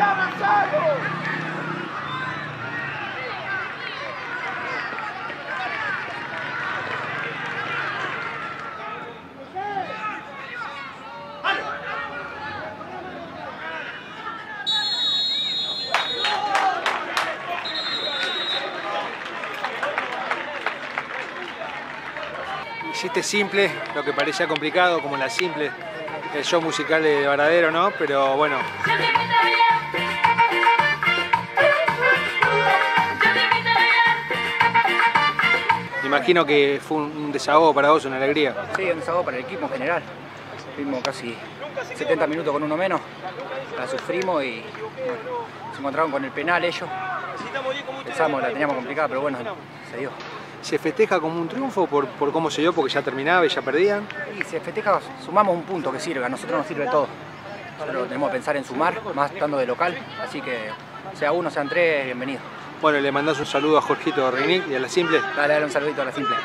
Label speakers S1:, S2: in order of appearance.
S1: avanzado!
S2: Hiciste simple, lo que parecía complicado, como la simple, el show musical de Varadero, ¿no? Pero bueno, imagino que fue un desahogo para vos, una alegría.
S3: Sí, un desahogo para el equipo en general. Tuvimos casi 70 minutos con uno menos, la sufrimos y bueno, se encontraron con el penal ellos. Pensamos la teníamos complicada, pero bueno, se dio.
S2: ¿Se festeja como un triunfo por, por cómo se dio, porque ya terminaba y ya perdían?
S3: Y se festeja, sumamos un punto que sirve, a nosotros nos sirve todo. Nosotros tenemos que pensar en sumar, más estando de local, así que sea uno, sean tres, bienvenido.
S2: Bueno, le mandás un saludo a Jorgito Reinic y a la Simple.
S3: Dale, dale un saludito a la simple.